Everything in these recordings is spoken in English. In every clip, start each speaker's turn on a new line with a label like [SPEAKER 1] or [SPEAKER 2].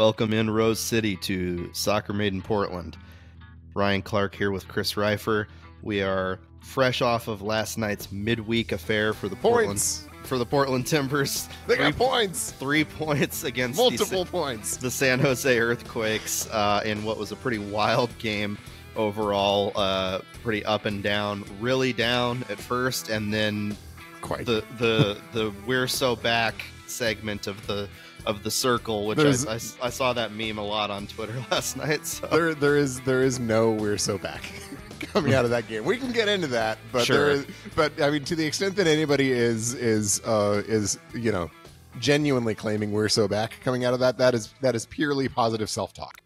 [SPEAKER 1] Welcome in Rose City to Soccer Made in Portland. Ryan Clarke here with Chris Rifer. We are fresh off of last night's midweek affair for the
[SPEAKER 2] Points.
[SPEAKER 1] Portland for the Portland Timbers.
[SPEAKER 2] They got
[SPEAKER 1] Three-
[SPEAKER 2] points.
[SPEAKER 1] Three points against the
[SPEAKER 2] Multiple points.
[SPEAKER 1] the San Jose Earthquakes uh, in what was a pretty wild game overall. Uh, pretty up and down, really down at first, and then
[SPEAKER 2] Quite.
[SPEAKER 1] the the the we're so back segment of the of the circle, which I, I, I saw that meme a lot on Twitter last night. So
[SPEAKER 2] there, there is, there is no. We're so back coming out of that game. We can get into that, but
[SPEAKER 1] Sure.
[SPEAKER 2] there is, but I mean, to the extent that anybody is is uh, is you know genuinely claiming we're so back coming out of that, that is that is purely positive self talk,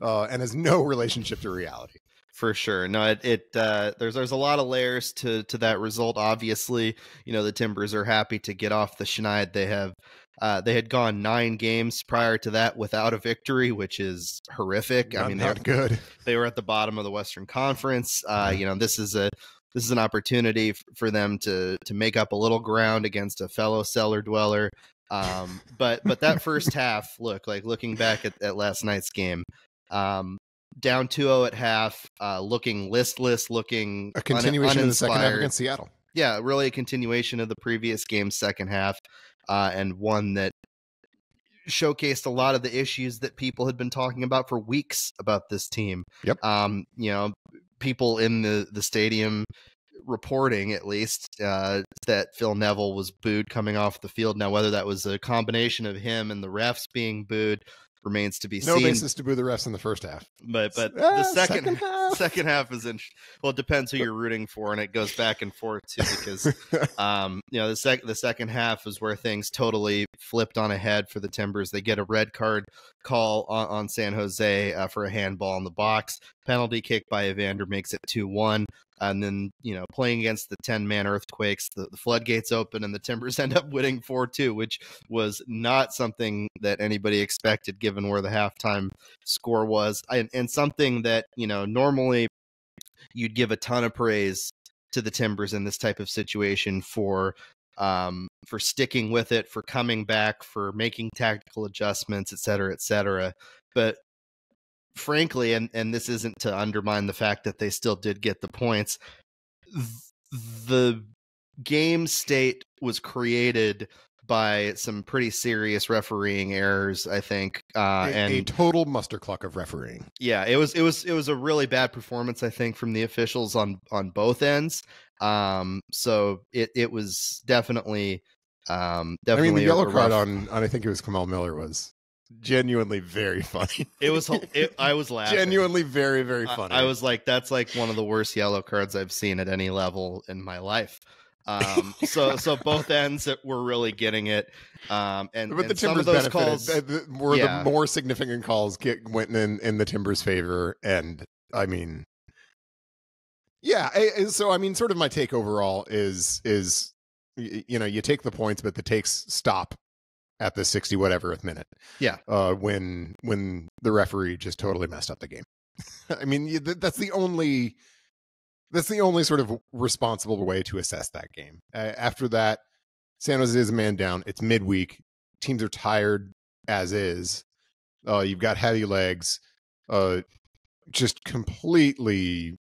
[SPEAKER 2] uh, and has no relationship to reality.
[SPEAKER 1] for sure. No, it, it uh, there's there's a lot of layers to to that result. Obviously, you know the Timbers are happy to get off the schneid. They have uh, they had gone nine games prior to that without a victory, which is horrific. I mean,
[SPEAKER 2] not
[SPEAKER 1] they're,
[SPEAKER 2] good.
[SPEAKER 1] they were at the bottom of the Western Conference. Uh, you know, this is a this is an opportunity f- for them to to make up a little ground against a fellow cellar dweller. Um, but but that first half, look like looking back at, at last night's game, um, down 2-0 at half, uh, looking listless, looking
[SPEAKER 2] A
[SPEAKER 1] un-
[SPEAKER 2] continuation of the second half against Seattle.
[SPEAKER 1] Yeah, really a continuation of the previous game's second half, uh, and one that showcased a lot of the issues that people had been talking about for weeks about this team.
[SPEAKER 2] Yep.
[SPEAKER 1] Um, you know, people in the the stadium reporting at least uh, that Phil Neville was booed coming off the field. Now, whether that was a combination of him and the refs being booed remains to be
[SPEAKER 2] No
[SPEAKER 1] seen.
[SPEAKER 2] No basis to boo the refs in the first half.
[SPEAKER 1] But but
[SPEAKER 2] Ah,
[SPEAKER 1] the second
[SPEAKER 2] second half.
[SPEAKER 1] second half is in. Well, it depends who you're rooting for, and it goes back and forth too. Because um, you know the sec the second half is where things totally flipped on a head for the Timbers. They get a red card call on, on San Jose uh, for a handball in the box. Penalty kick by Evander makes it two one. And then, you know, playing against the 10 man earthquakes, the, the floodgates open and the Timbers end up winning 4 2, which was not something that anybody expected given where the halftime score was. And, and something that, you know, normally you'd give a ton of praise to the Timbers in this type of situation for um, for sticking with it, for coming back, for making tactical adjustments, et cetera, et cetera. But frankly, and and this isn't to undermine the fact that they still did get the points. th- The game state was created by some pretty serious refereeing errors, I think, uh,
[SPEAKER 2] a,
[SPEAKER 1] and
[SPEAKER 2] a total muster clock of refereeing.
[SPEAKER 1] yeah, it was it was it was a really bad performance, I think, from the officials on on both ends. Um, so it it was definitely um
[SPEAKER 2] I
[SPEAKER 1] definitely
[SPEAKER 2] mean, the yellow card on, on I think it was Kamal Miller was genuinely very funny.
[SPEAKER 1] it was it, I was laughing.
[SPEAKER 2] genuinely very very funny.
[SPEAKER 1] I, was like, that's like one of the worst yellow cards I've seen at any level in my life. Um, so so both ends that were really getting it. Um, and,
[SPEAKER 2] but the
[SPEAKER 1] and some
[SPEAKER 2] Timbers
[SPEAKER 1] of those
[SPEAKER 2] benefited.
[SPEAKER 1] calls,
[SPEAKER 2] were
[SPEAKER 1] yeah.
[SPEAKER 2] the more significant calls get went in in the Timbers' favor, and I mean, yeah. I- I- so I mean, sort of my take overall is is you know you take the points, but the takes stop at the sixty whateverth minute.
[SPEAKER 1] Yeah.
[SPEAKER 2] Uh, when when the referee just totally messed up the game. I mean, that's the only that's the only sort of responsible way to assess that game. Uh, after that, San Jose is a man down. It's midweek. Teams are tired as is. Uh, you've got heavy legs. Uh, just completely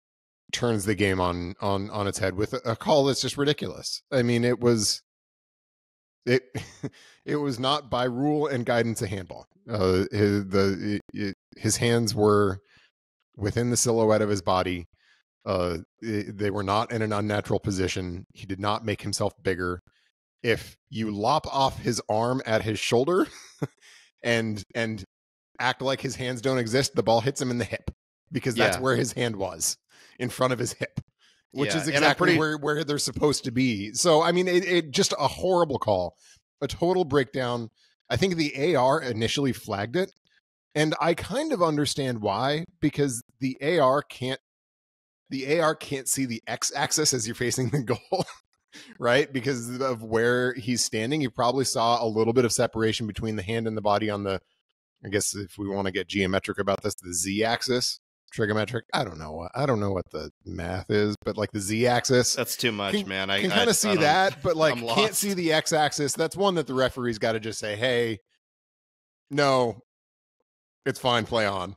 [SPEAKER 2] turns the game on on on its head with a, a call that's just ridiculous. I mean, it was it it was not by rule and guidance a handball. Uh, his, the it, his hands were within the silhouette of his body. Uh, i- they were not in an unnatural position. He did not make himself bigger. If you lop off his arm at his shoulder and and act like his hands don't exist, the ball hits him in the hip because that's
[SPEAKER 1] Yeah.
[SPEAKER 2] where his hand was in front of his hip, which
[SPEAKER 1] Yeah,
[SPEAKER 2] is exactly
[SPEAKER 1] pretty-
[SPEAKER 2] where where they're supposed to be. So I mean, it, it just a horrible call, a total breakdown. I think the AR initially flagged it, and I kind of understand why because the AR can't the AR can't see the X axis as you're facing the goal. Right, because of where he's standing, you probably saw a little bit of separation between the hand and the body on the, I guess if we want to get geometric about this, the Z axis, trigonometric. I don't know. I don't know what the math is, but like the Z axis,
[SPEAKER 1] that's too much,
[SPEAKER 2] can,
[SPEAKER 1] man. I
[SPEAKER 2] can kind of see that, but like can't see the X axis. That's one that the referee's got to just say, hey, no, it's fine, play on.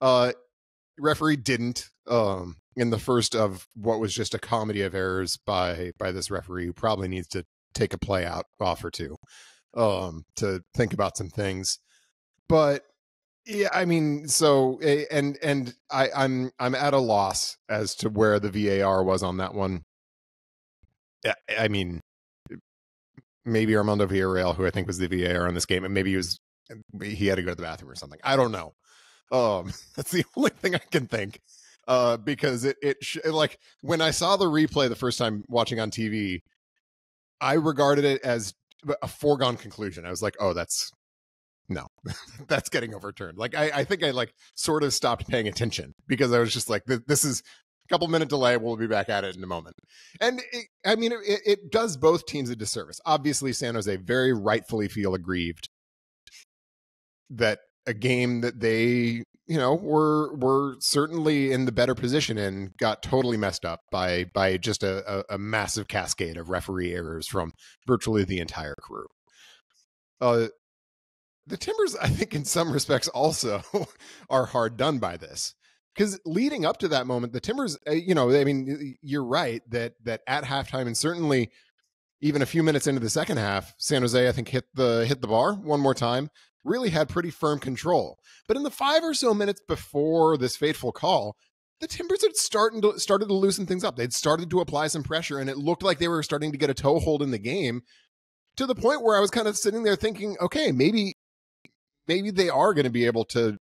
[SPEAKER 2] Uh, referee didn't. Um, in the first of what was just a comedy of errors by by this referee, who probably needs to take a play out off or two, um, to think about some things. But yeah, I mean, so and and I, I'm I'm at a loss as to where the VAR was on that one. I mean, maybe Armando Villarreal, who I think was the VAR on this game, and maybe he was he had to go to the bathroom or something. I don't know. Um, that's the only thing I can think. Uh, because it it sh- like when I saw the replay the first time watching on TV, I regarded it as a foregone conclusion. I was like, oh, that's no, that's getting overturned. Like I, I think I like sort of stopped paying attention because I was just like, this is a couple minute delay. We'll be back at it in a moment. And it, I mean, it, it does both teams a disservice. Obviously, San Jose very rightfully feel aggrieved that a game that they you know were were certainly in the better position and got totally messed up by by just a, a, a massive cascade of referee errors from virtually the entire crew. Uh, the Timbers, I think, in some respects, also are hard done by this because leading up to that moment, the Timbers, uh, you know, I mean, you're right that that at halftime and certainly even a few minutes into the second half, San Jose, I think, hit the hit the bar one more time. Really had pretty firm control, but in the five or so minutes before this fateful call, the Timbers had starting to started to loosen things up. They'd started to apply some pressure, and it looked like they were starting to get a toehold in the game. To the point where I was kind of sitting there thinking, okay, maybe maybe they are going to be able to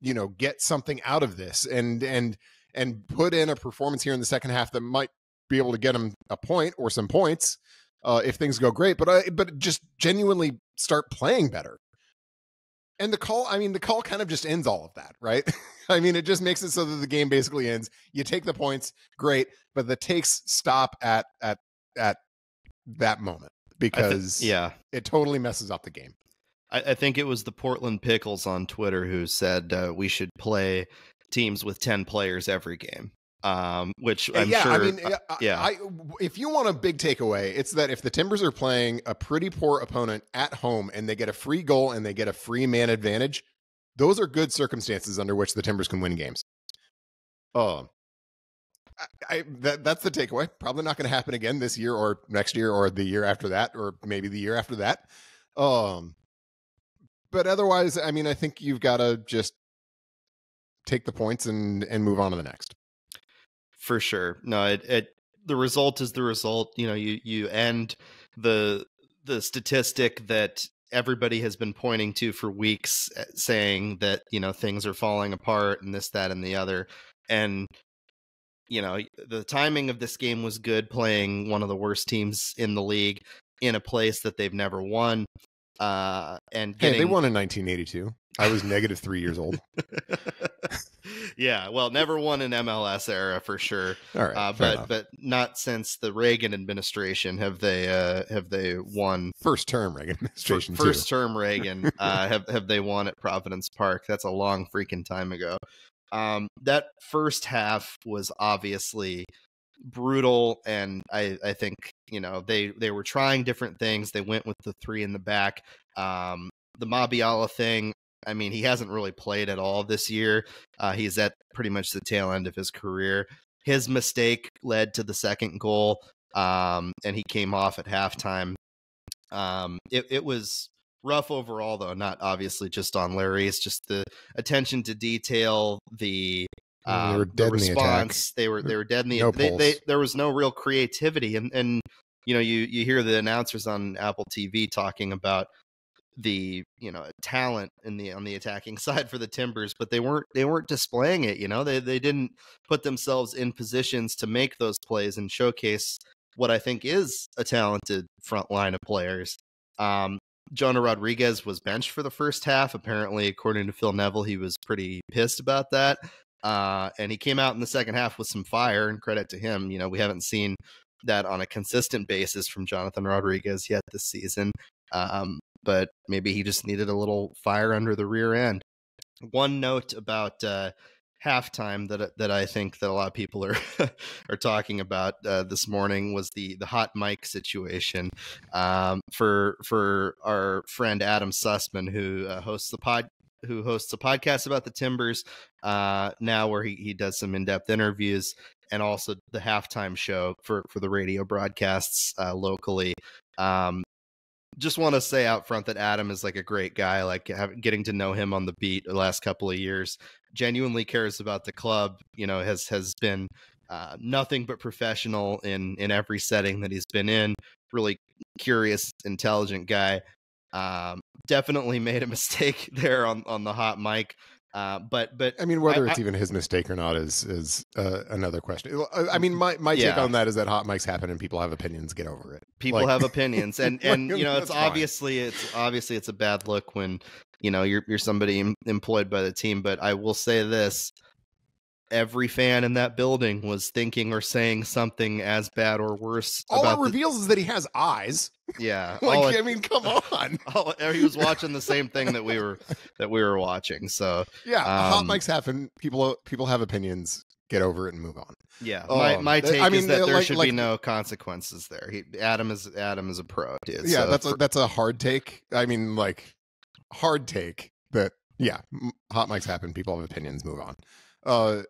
[SPEAKER 2] you know get something out of this and and and put in a performance here in the second half that might be able to get them a point or some points uh, if things go great but uh, but just genuinely start playing better. And the call i mean the call kind of just ends all of that right? I mean it just makes it so that the game basically ends. You take the points great but the takes stop at at at that moment because
[SPEAKER 1] yeah.
[SPEAKER 2] it totally messes up the game
[SPEAKER 1] I, I, think it was the Portland Pickles on Twitter who said uh, we should play teams with ten players every game. Um, which I'm
[SPEAKER 2] yeah,
[SPEAKER 1] sure.
[SPEAKER 2] I mean, yeah. I, if you want a big takeaway, it's that if the Timbers are playing a pretty poor opponent at home and they get a free goal and they get a free man advantage, those are good circumstances under which the Timbers can win games. Um, I, I, that, that's the takeaway. Probably not going to happen again this year or next year or the year after that or maybe the year after that. Um, but otherwise, I mean, I think you've got to just take the points and and move on to the next.
[SPEAKER 1] For sure. No, it, it the result is the result. You know, you you end the the statistic that everybody has been pointing to for weeks eh, saying that you know things are falling apart and this that and the other and you know the timing of this game was good playing one of the worst teams in the league in a place that they've never won uh, and getting...
[SPEAKER 2] hey, they won in 1982. I was negative three years old.
[SPEAKER 1] yeah, well, never won in MLS era for sure.
[SPEAKER 2] All right,
[SPEAKER 1] uh, but enough. but not since the Reagan administration have they uh, have they won
[SPEAKER 2] first term Reagan administration.
[SPEAKER 1] First term Reagan uh, have have they won at Providence Park? That's a long freaking time ago. Um, that first half was obviously brutal and I, I think you know they they were trying different things they went with the three in the back um the Mabiala thing I mean he hasn't really played at all this year uh he's at pretty much the tail end of his career. His mistake led to the second goal um and he came off at halftime. Um it, it was rough overall though not obviously just on Larry it's just the attention to detail the
[SPEAKER 2] they were um, dead the response.
[SPEAKER 1] The they were they were dead in the. No they, they, there was no real creativity, and and you know you you hear the announcers on Apple TV talking about the you know talent in the on the attacking side for the Timbers, but they weren't they weren't displaying it. You know they they didn't put themselves in positions to make those plays and showcase what I think is a talented front line of players. Um, Jonah Rodriguez was benched for the first half. Apparently, according to Phil Neville, he was pretty pissed about that. Uh, and he came out in the second half with some fire, and credit to him. You know, we haven't seen that on a consistent basis from Jonathan Rodriguez yet this season. Um, but maybe he just needed a little fire under the rear end. One note about uh, halftime that that I think that a lot of people are are talking about uh, this morning was the the hot mic situation um, for for our friend Adam Sussman who uh, hosts the pod who hosts a podcast about the Timbers uh, now, where he, he does some in depth interviews, and also the halftime show for for the radio broadcasts uh, locally. Um, just want to say out front that Adam is like a great guy. Like have, getting to know him on the beat the last couple of years, genuinely cares about the club. You know, has has been uh, nothing but professional in in every setting that he's been in. Really curious, intelligent guy. Um, definitely made a mistake there on on the hot mic. Uh, but but
[SPEAKER 2] I mean, whether
[SPEAKER 1] I,
[SPEAKER 2] it's
[SPEAKER 1] I,
[SPEAKER 2] even his mistake or not is is uh, another question. I mean, my my take on that is that hot mics happen and people have opinions. Get over it.
[SPEAKER 1] people
[SPEAKER 2] Like-
[SPEAKER 1] have opinions and and
[SPEAKER 2] Like,
[SPEAKER 1] you know it's
[SPEAKER 2] fine.
[SPEAKER 1] obviously it's obviously it's a bad look when you know you're you're somebody em- employed by the team but i will say this every fan in that building was thinking or saying something as bad or worse
[SPEAKER 2] All
[SPEAKER 1] about
[SPEAKER 2] it reveals is that he has eyes.
[SPEAKER 1] Yeah
[SPEAKER 2] Like,
[SPEAKER 1] all
[SPEAKER 2] I mean, come on.
[SPEAKER 1] all- he was watching the same thing that we were that we were watching so
[SPEAKER 2] Yeah, hot
[SPEAKER 1] Um,
[SPEAKER 2] mics happen. People people have opinions. Get over it and move on.
[SPEAKER 1] yeah my,
[SPEAKER 2] Um,
[SPEAKER 1] my
[SPEAKER 2] th-
[SPEAKER 1] take
[SPEAKER 2] I mean,
[SPEAKER 1] is that there
[SPEAKER 2] like-
[SPEAKER 1] should be no consequences there he, adam is adam is a pro dude
[SPEAKER 2] yeah,
[SPEAKER 1] so
[SPEAKER 2] that's a that's a hard take. I mean, like hard take. That yeah, hot mics happen. People have opinions. Move on. Uh,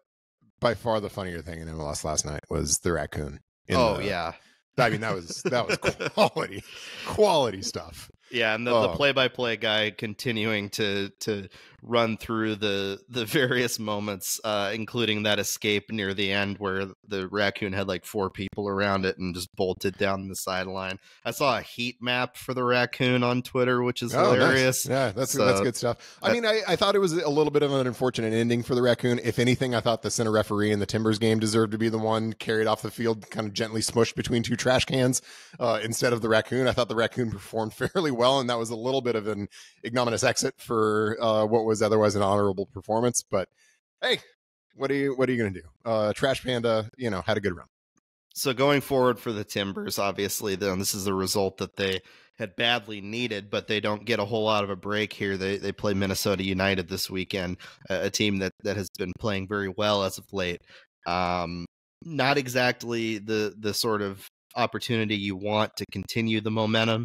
[SPEAKER 2] by far the funnier thing in MLS last night was the raccoon.
[SPEAKER 1] oh
[SPEAKER 2] the-
[SPEAKER 1] yeah
[SPEAKER 2] I mean that was that was quality, quality stuff.
[SPEAKER 1] Yeah, and the, the
[SPEAKER 2] Oh.
[SPEAKER 1] play-by-play guy continuing to to run through the the various moments, uh, including that escape near the end where the raccoon had like four people around it and just bolted down the sideline. I saw a heat map for the raccoon on Twitter, which is
[SPEAKER 2] Oh, nice.
[SPEAKER 1] hilarious.
[SPEAKER 2] Yeah, that's
[SPEAKER 1] So,
[SPEAKER 2] that's good stuff. I
[SPEAKER 1] that-
[SPEAKER 2] mean, I, I thought it was a little bit of an unfortunate ending for the raccoon. If anything, I thought the center referee in the Timbers game deserved to be the one carried off the field, kind of gently smushed between two trash cans uh, instead of the raccoon. I thought the raccoon performed fairly well, and that was a little bit of an ignominious exit for uh, what was otherwise an honorable performance. But hey, what are you what are you going to do? Uh, trash Panda, you know, had a good run.
[SPEAKER 1] So going forward for the Timbers, obviously, then this is the result that they had badly needed, but they don't get a whole lot of a break here. They they play Minnesota United this weekend, a, a team that that has been playing very well as of late. Um, not exactly the the sort of opportunity you want to continue the momentum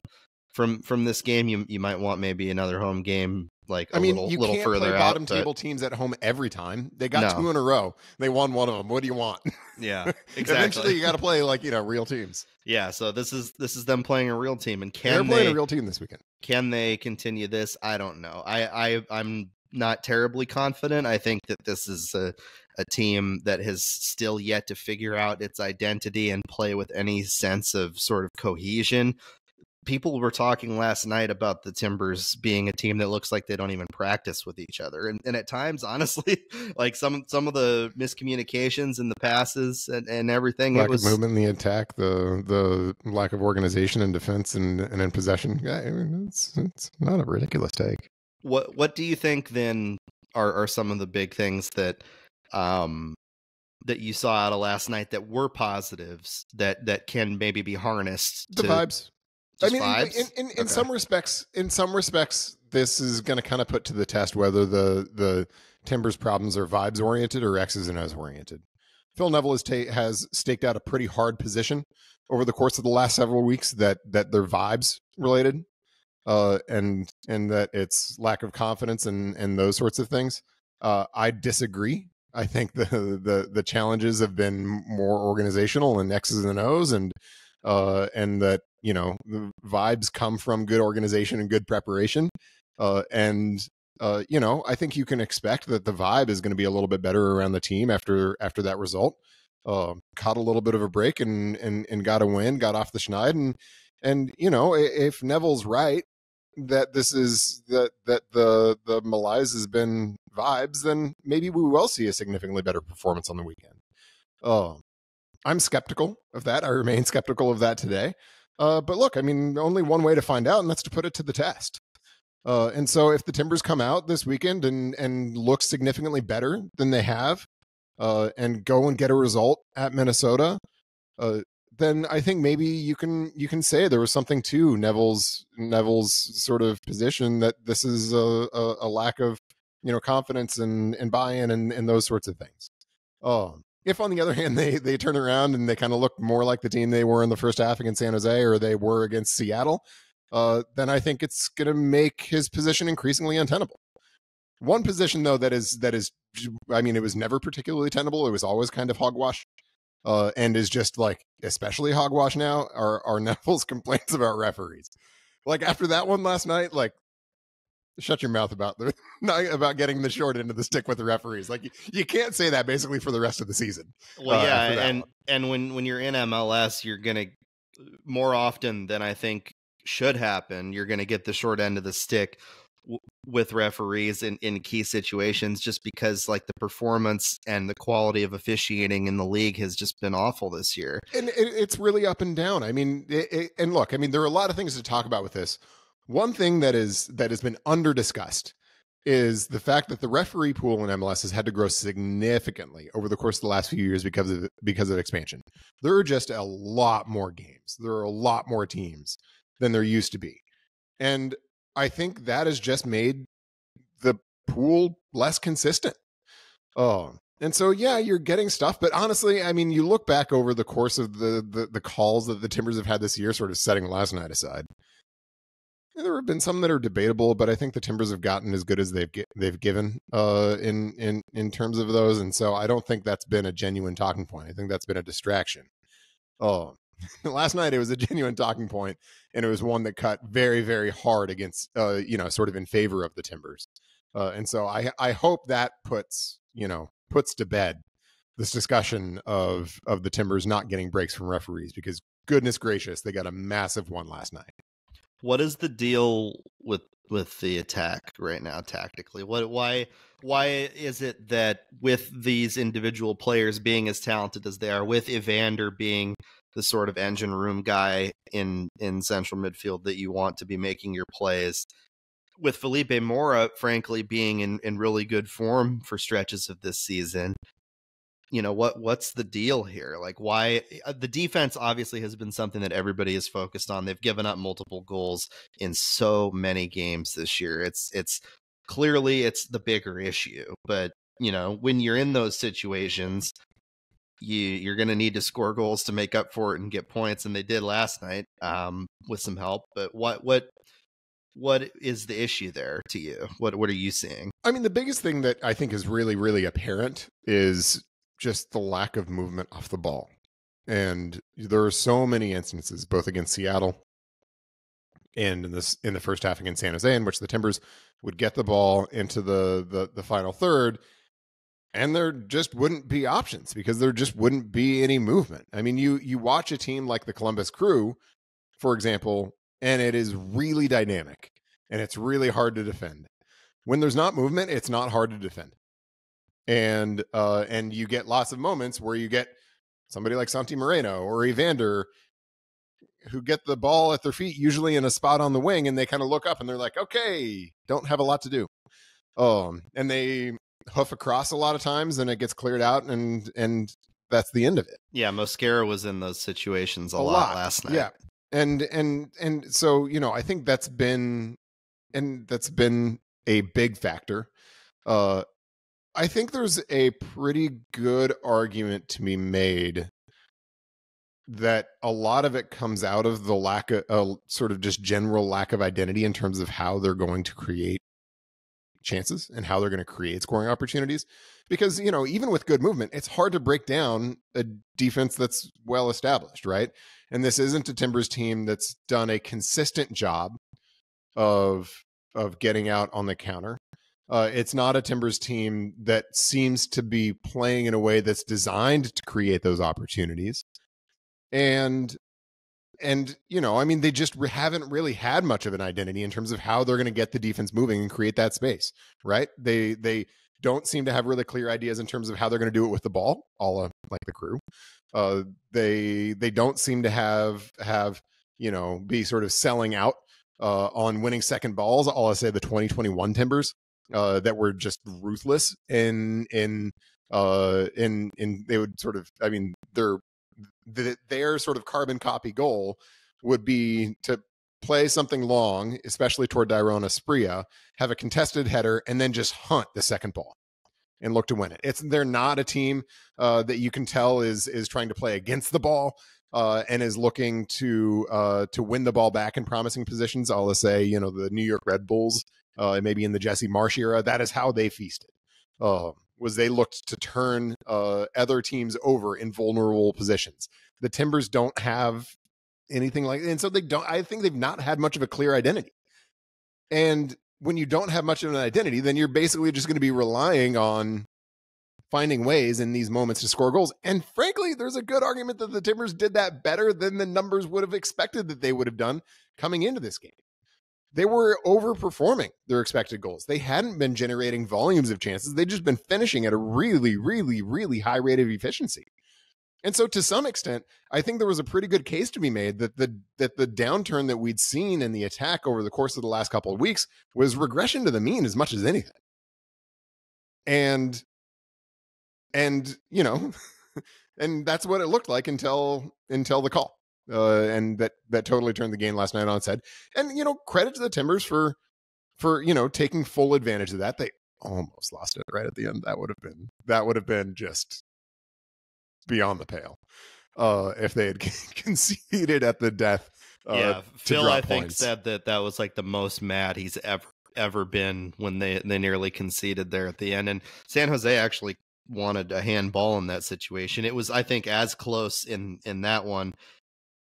[SPEAKER 1] from from this game. You you might want maybe another home game like a
[SPEAKER 2] I mean,
[SPEAKER 1] little,
[SPEAKER 2] you
[SPEAKER 1] little
[SPEAKER 2] can't
[SPEAKER 1] further
[SPEAKER 2] play
[SPEAKER 1] out.
[SPEAKER 2] bottom
[SPEAKER 1] but-
[SPEAKER 2] table teams at home every time. They got
[SPEAKER 1] No.
[SPEAKER 2] two in a row. They won one of them. What do you want?
[SPEAKER 1] yeah,
[SPEAKER 2] Eventually,
[SPEAKER 1] exactly.
[SPEAKER 2] you got to play like you know real teams.
[SPEAKER 1] yeah, so this is this is them playing a real team, and
[SPEAKER 2] They're
[SPEAKER 1] can
[SPEAKER 2] playing
[SPEAKER 1] they
[SPEAKER 2] a real team this weekend.
[SPEAKER 1] can they continue this? I don't know. I, I I'm not terribly confident. I think that this is a a team that has still yet to figure out its identity and play with any sense of sort of cohesion. People were talking last night about the Timbers being a team that looks like they don't even practice with each other, and, and at times, honestly, like some some of the miscommunications and the passes and, and everything,
[SPEAKER 2] Lack
[SPEAKER 1] it was
[SPEAKER 2] of movement in the attack, the the lack of organization in defense and, and in possession. Yeah, I mean, it's it's not a ridiculous take.
[SPEAKER 1] what what do you think then are are some of the big things that um that you saw out of last night that were positives that that can maybe be harnessed
[SPEAKER 2] The
[SPEAKER 1] to
[SPEAKER 2] vibes. I mean, in-
[SPEAKER 1] vibes?
[SPEAKER 2] in in, in
[SPEAKER 1] Okay.
[SPEAKER 2] some respects, in some respects, this is going to kind of put to the test whether the the Timbers problems are vibes oriented or X's and O's oriented. Phil Neville has ta- has staked out a pretty hard position over the course of the last several weeks that that they're vibes related, uh, and and that it's lack of confidence and and those sorts of things. Uh, I disagree. I think the the the challenges have been more organizational and X's and O's and uh, and that you know the vibes come from good organization and good preparation uh, and uh, you know i think you can expect that the vibe is going to be a little bit better around the team after after that result. Uh, caught a little bit of a break and and, and got a win got off the schneid and and you know if neville's right that this is that that the the malaise has been vibes then maybe we will see a significantly better performance on the weekend. Uh, i'm skeptical of that. I remain skeptical of that today uh, but look, I mean, only one way to find out, and that's to put it to the test. Uh, and so, if the Timbers come out this weekend and and look significantly better than they have, uh, and go and get a result at Minnesota, uh, then I think maybe you can you can say there was something to Neville's Neville's sort of position that this is a, a, a lack of you know confidence and and buy-in and, and those sorts of things. Um, if on the other hand they they turn around and they kind of look more like the team they were in the first half against San Jose or they were against Seattle, uh, then I think it's going to make his position increasingly untenable. One position though that is that is I mean it was never particularly tenable. It was always kind of hogwash. Uh, and is just like especially hogwash now are are Neville's complaints about referees. Like after that one last night, like shut your mouth about the about getting the short end of the stick with the referees. Like you, you can't say that basically for the rest of the season.
[SPEAKER 1] Well,
[SPEAKER 2] uh,
[SPEAKER 1] yeah, and
[SPEAKER 2] one.
[SPEAKER 1] and when when you're in MLS, you're gonna more often than I think should happen. You're gonna get the short end of the stick w- with referees in in key situations, just because like the performance and the quality of officiating in the league has just been awful this year.
[SPEAKER 2] and it, it's really up and down. I mean, it, it, and look, I mean, there are a lot of things to talk about with this. One thing that is that has been under discussed is the fact that the referee pool in MLS has had to grow significantly over the course of the last few years because of because of expansion. There are just a lot more games. There are a lot more teams than there used to be, and I think that has just made the pool less consistent. Oh, and so yeah, you're getting stuff, but honestly, I mean, you look back over the course of the the, the calls that the Timbers have had this year, sort of setting last night aside. There have been some that are debatable, but I think the Timbers have gotten as good as they've they've given uh, in in in terms of those, and so I don't think that's been a genuine talking point. I think that's been a distraction. Oh, last night it was a genuine talking point, and it was one that cut very very hard against uh, you know sort of in favor of the Timbers, uh, and so I I hope that puts you know puts to bed this discussion of of the Timbers not getting breaks from referees because goodness gracious they got a massive one last night.
[SPEAKER 1] What is the deal with with the attack right now tactically? What why why is it that with these individual players being as talented as they are, with Evander being the sort of engine room guy in in central midfield that you want to be making your plays, with Felipe Mora, frankly, being in, in really good form for stretches of this season, you know what what's the deal here? Like why uh, the defense obviously has been something that everybody is focused on. They've given up multiple goals in so many games this year. It's it's clearly it's the bigger issue but you know when you're in those situations you you're going to need to score goals to make up for it and get points and they did last night um with some help but what what what is the issue there to you? What what are you seeing?
[SPEAKER 2] I mean, the biggest thing that I think is really, really apparent is just the lack of movement off the ball. And there are so many instances, both against Seattle and in this in the first half against San Jose, in which the Timbers would get the ball into the the, the final third, and there just wouldn't be options because there just wouldn't be any movement. I mean, you you watch a team like the Columbus Crew, for example, and it is really dynamic and it's really hard to defend when there's not movement, it's not hard to defend. And uh and you get lots of moments where you get somebody like Santi Moreno or Evander who get the ball at their feet, usually in a spot on the wing, and they kind of look up and they're like, okay, don't have a lot to do. Um, and they hoof across a lot of times and it gets cleared out and and that's the end of it.
[SPEAKER 1] yeah mosquera was in those situations a,
[SPEAKER 2] A
[SPEAKER 1] lot,
[SPEAKER 2] lot,
[SPEAKER 1] last night
[SPEAKER 2] Yeah. And and and so, you know, I think that's been and that's been a big factor. Uh I think there's a pretty good argument to be made that a lot of it comes out of the lack of uh, sort of just general lack of identity in terms of how they're going to create chances and how they're going to create scoring opportunities. Because you know even with good movement it's hard to break down a defense that's well established right? And this isn't a timbers team that's done a consistent job of of getting out on the counter uh, it's not a timbers team that seems to be playing in a way that's designed to create those opportunities. And and you know i mean they just re- haven't really had much of an identity in terms of how they're going to get the defense moving and create that space right? They they don't seem to have really clear ideas in terms of how they're going to do it with the ball all like the crew. Uh they they don't seem to have have you know be sort of selling out uh on winning second balls all i say the 2021 timbers uh that were just ruthless in in uh in in they would sort of i mean they're their sort of carbon copy goal would be to play something long, especially toward Dairon Asprilla, have a contested header, and then just hunt the second ball and look to win it. It's they're not a team uh, that you can tell is is trying to play against the ball. Uh, and is looking to uh, to win the ball back in promising positions. I'll say, you know, the New York Red Bulls uh, maybe in the Jesse Marsch era, that is how they feasted. Uh, was they looked to turn uh, other teams over in vulnerable positions. The Timbers don't have anything like, and so they don't. I think they've not had much of a clear identity. And when you don't have much of an identity, then you're basically just going to be relying on finding ways in these moments to score goals. And frankly, there's a good argument that the Timbers did that better than the numbers would have expected that they would have done coming into this game. They were overperforming their expected goals. They hadn't been generating volumes of chances. They'd just been finishing at a really, really, really high rate of efficiency. And so to some extent, I think there was a pretty good case to be made that the that the downturn that we'd seen in the attack over the course of the last couple of weeks was regression to the mean as much as anything. And and you know and that's what it looked like until until the call uh, and that that totally turned the game last night on its head. And you know credit to the timbers for for you know taking full advantage of that. They almost lost it right at the end. That would have been that would have been just beyond the pale uh if they had conceded at the death uh,
[SPEAKER 1] yeah phil i think said that that was like the most mad he's ever ever been when they they nearly conceded there at the end. And san jose actually wanted a handball in that situation. It was, I think, as close in in that one,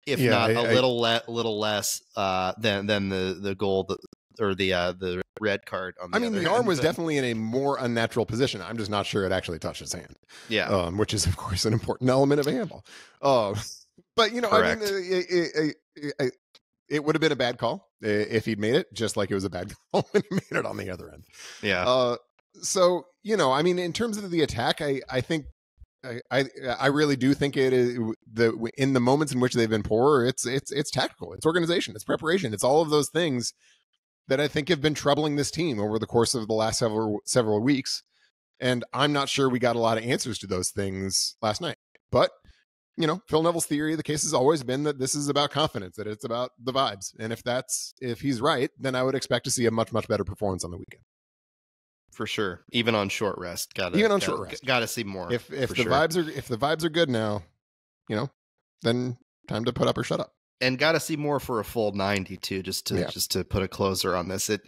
[SPEAKER 1] if yeah, not I, a little le- little less uh, than than the the goal that, or the uh, the red card. On
[SPEAKER 2] I mean, the arm was but, definitely in a more unnatural position. I'm just not sure it actually touched his hand.
[SPEAKER 1] Yeah,
[SPEAKER 2] um, which is of course an important element of a handball. Uh, but you know, Correct. I mean, it, it, it, it would have been a bad call if he'd made it, just like it was a bad call when he made it on the other end.
[SPEAKER 1] Yeah. Uh,
[SPEAKER 2] so you know, I mean, in terms of the attack, I I think I, I, really do think it is the in the moments in which they've been poor, it's it's it's tactical, it's organization, it's preparation, it's all of those things that I think have been troubling this team over the course of the last several several weeks. And I'm not sure we got a lot of answers to those things last night. But you know, Phil Neville's theory of the case has always been that this is about confidence, that it's about the vibes. And if that's if he's right, then I would expect to see a much much better performance on the weekend
[SPEAKER 1] for sure. Even on short rest, got
[SPEAKER 2] even on
[SPEAKER 1] gotta,
[SPEAKER 2] short rest,
[SPEAKER 1] got to see more.
[SPEAKER 2] If if the sure. vibes are if the vibes are good now, you know, then time to put up or shut up.
[SPEAKER 1] And got to see more for a full ninety too, just to yeah. just to put a closer on this. It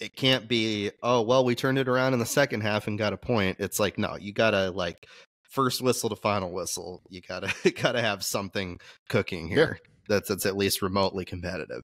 [SPEAKER 1] it can't be oh well we turned it around in the second half and got a point. It's like no, you gotta like first whistle to final whistle. You gotta gotta have something cooking here. Yeah. That's that's at least remotely competitive.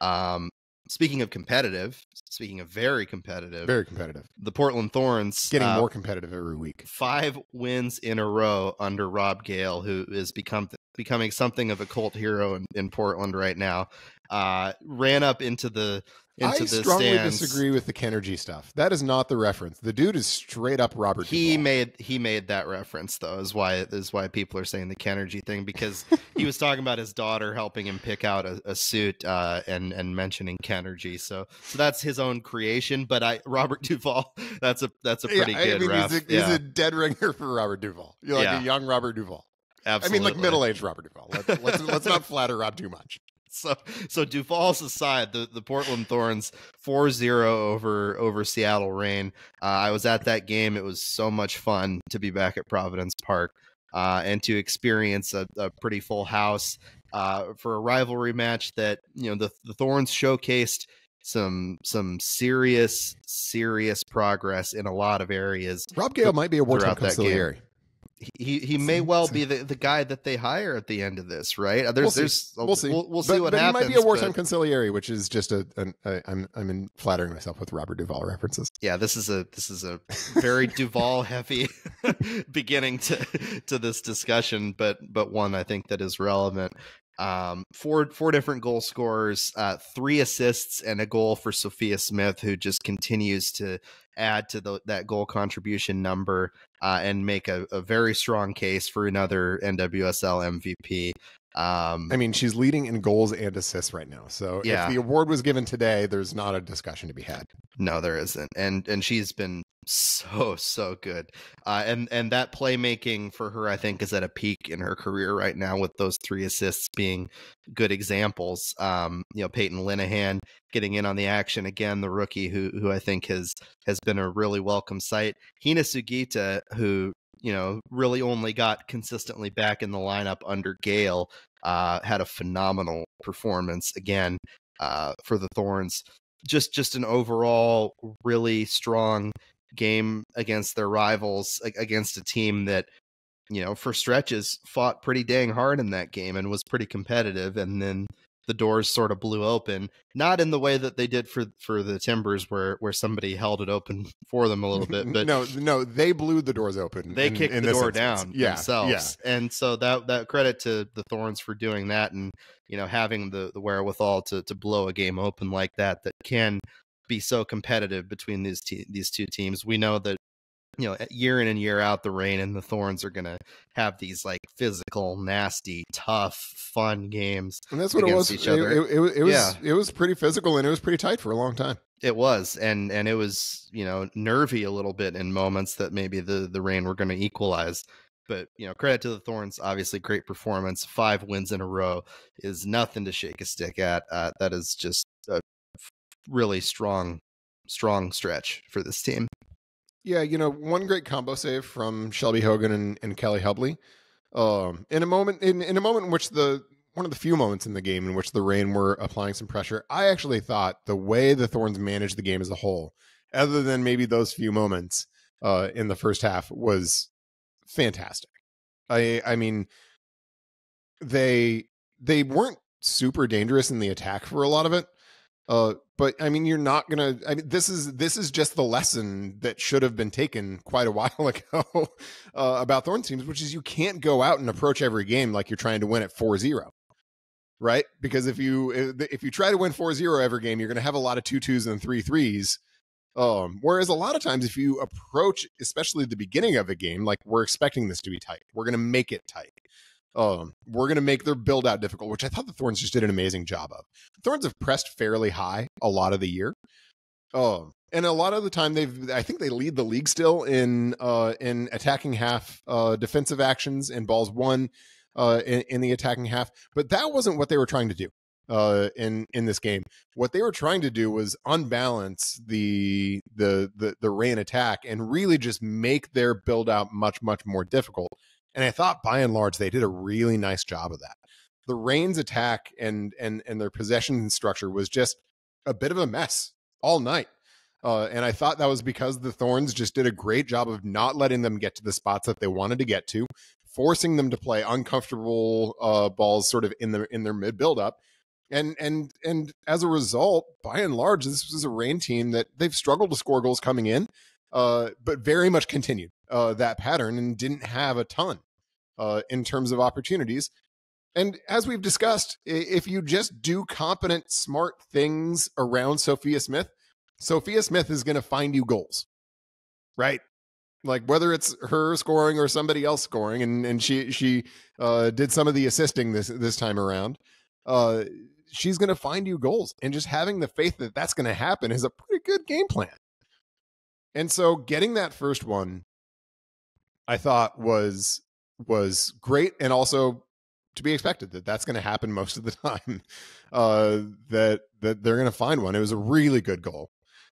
[SPEAKER 1] Um, Speaking of competitive, speaking of very competitive,
[SPEAKER 2] very competitive,
[SPEAKER 1] the Portland Thorns
[SPEAKER 2] getting uh, more competitive every week.
[SPEAKER 1] Five wins in a row under Rob Gale, who is become becoming something of a cult hero in, in Portland right now. Uh, ran up into the I
[SPEAKER 2] strongly
[SPEAKER 1] stands.
[SPEAKER 2] disagree with the Kenergy stuff. That is not the reference. The dude is straight up Robert.
[SPEAKER 1] He
[SPEAKER 2] Duvall.
[SPEAKER 1] made he made that reference though. Is why is why people are saying the Kenergy thing because he was talking about his daughter helping him pick out a, a suit uh, and and mentioning Kenergy. So so that's his own creation. But I Robert Duvall. That's a that's a pretty
[SPEAKER 2] yeah,
[SPEAKER 1] good.
[SPEAKER 2] I
[SPEAKER 1] mean,
[SPEAKER 2] he's, a, yeah. he's a dead ringer for Robert Duvall. You're like yeah. a young Robert Duvall.
[SPEAKER 1] Absolutely.
[SPEAKER 2] I mean, like middle aged Robert Duvall. Let's, let's, let's not flatter Rob too much
[SPEAKER 1] so so Duvall's aside, the, the Portland Thorns 4-0 over over Seattle Reign. Uh, I was at that game. It was so much fun to be back at Providence Park uh, and to experience a, a pretty full house uh, for a rivalry match that you know the the Thorns showcased some some serious serious progress in a lot of areas.
[SPEAKER 2] Rob Gale might be a wartime consigliere
[SPEAKER 1] he he may well be the, the guy that they hire at the end of this, right? There's,
[SPEAKER 2] we'll
[SPEAKER 1] there's,
[SPEAKER 2] see. We'll, see.
[SPEAKER 1] We'll, we'll see but, what but happens.
[SPEAKER 2] He might be a wartime but... consigliere, which is just a. An, a I'm I'm in flattering myself with Robert Duvall references.
[SPEAKER 1] Yeah, this is a this is a very Duvall heavy beginning to to this discussion, but but one I think that is relevant. Um, four four different goal scorers, uh, three assists, and a goal for Sophia Smith, who just continues to add to the, that goal contribution number uh, and make a, a, very strong case for another NWSL MVP. Um,
[SPEAKER 2] I mean, she's leading in goals and assists right now. So yeah. if the award was given today, there's not a discussion to be had.
[SPEAKER 1] No, there isn't. And and she's been so so good. Uh, and and that playmaking for her, I think, is at a peak in her career right now. With those three assists being good examples. Um, you know, Payton Linehan getting in on the action again, the rookie who who I think has has been a really welcome sight. Hina Sugita, who you know, really only got consistently back in the lineup under Gale, uh, had a phenomenal performance again uh, for the Thorns. just just an overall really strong game against their rivals against a team that you know for stretches fought pretty dang hard in that game and was pretty competitive and then the doors sort of blew open not in the way that they did for for the timbers where where somebody held it open for them a little bit but
[SPEAKER 2] no no they blew the doors open
[SPEAKER 1] they
[SPEAKER 2] in,
[SPEAKER 1] kicked
[SPEAKER 2] in
[SPEAKER 1] the door
[SPEAKER 2] instance.
[SPEAKER 1] down
[SPEAKER 2] yeah
[SPEAKER 1] themselves and so that that credit to the thorns for doing that and you know having the the wherewithal to to blow a game open like that that can be so competitive between these te- these two teams. We know that you know year in and year out the Reign and the thorns are going to have these like physical nasty tough fun games
[SPEAKER 2] and that's what it was.
[SPEAKER 1] each
[SPEAKER 2] it,
[SPEAKER 1] other.
[SPEAKER 2] it, it, it was
[SPEAKER 1] Yeah.
[SPEAKER 2] it was pretty physical and it was pretty tight for a long time.
[SPEAKER 1] It was and and it was you know nervy a little bit in moments that maybe the the Reign were going to equalize. But you know credit to the thorns obviously great performance. Five wins in a row is nothing to shake a stick at uh, that is just a really strong strong stretch for this team
[SPEAKER 2] Yeah, you know, one great combo save from Shelby Hogan and, and Kelli Hubly. Um, in a moment, in, in a moment in which the one of the few moments in the game in which the Reign were applying some pressure, I actually thought the way the Thorns managed the game as a whole, other than maybe those few moments uh, in the first half, was fantastic. I I mean, they they weren't super dangerous in the attack for a lot of it. Uh, but I mean, you're not gonna. I mean, this is this is just the lesson that should have been taken quite a while ago uh, about Thorn teams, which is you can't go out and approach every game like you're trying to win at 4-0. right? Because if you if you try to win 4-0 every game, you're going to have a lot of two twos and three threes. Um, whereas a lot of times, if you approach, especially the beginning of a game, like we're expecting this to be tight, we're going to make it tight. Um, we're going to make their build out difficult, which I thought the Thorns just did an amazing job of. Thorns have pressed fairly high a lot of the year. Um, and a lot of the time they've I think they lead the league still in uh in attacking half uh defensive actions and balls won uh in, in the attacking half, but that wasn't what they were trying to do uh in in this game. What they were trying to do was unbalance the the the the Reign attack and really just make their build out much much more difficult. And I thought by and large they did a really nice job of that. The Reign's attack and and and their possession structure was just a bit of a mess all night. Uh, and I thought that was because the Thorns just did a great job of not letting them get to the spots that they wanted to get to, forcing them to play uncomfortable uh, balls sort of in the in their mid build up. And and and as a result, by and large, this was a Rain team that they've struggled to score goals coming in, uh, but very much continued uh, that pattern and didn't have a ton uh, in terms of opportunities. And as we've discussed, if you just do competent, smart things around Sophia Smith, Sophia Smith is going to find you goals, right? Like whether it's her scoring or somebody else scoring, and and she she uh, did some of the assisting this this time around. Uh, she's going to find you goals, and just having the faith that that's going to happen is a pretty good game plan. And so, getting that first one, I thought was was great, and also to be expected that that's going to happen most of the time. Uh, that that they're going to find one. It was a really good goal.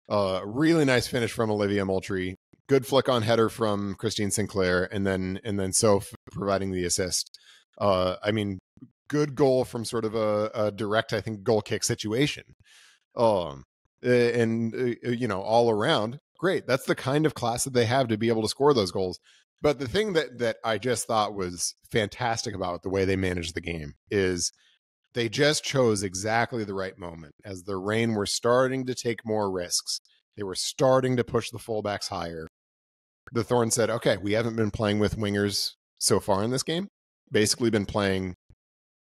[SPEAKER 2] Uh, really nice finish from Olivia Moultrie. Good flick on header from Christine Sinclair, and then and then Soph providing the assist. Uh, I mean, good goal from sort of a, a direct, I think, goal kick situation. Um, and uh, you know, all around, great. That's the kind of class that they have to be able to score those goals. But the thing that that I just thought was fantastic about the way they managed the game is they just chose exactly the right moment as the Reign were starting to take more risks. They were starting to push the fullbacks higher. The Thorn said, "Okay, we haven't been playing with wingers so far in this game. Basically, been playing